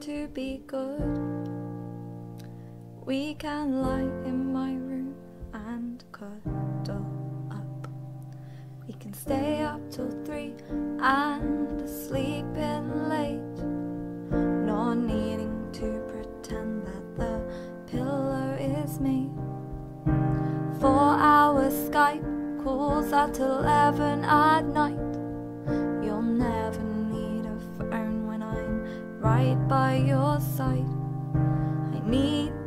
to be good. We can lie in my room and cuddle up. We can stay up till three and sleep in late. Not needing to pretend that the pillow is me. Four hour Skype calls at 11 at night. By your side. I need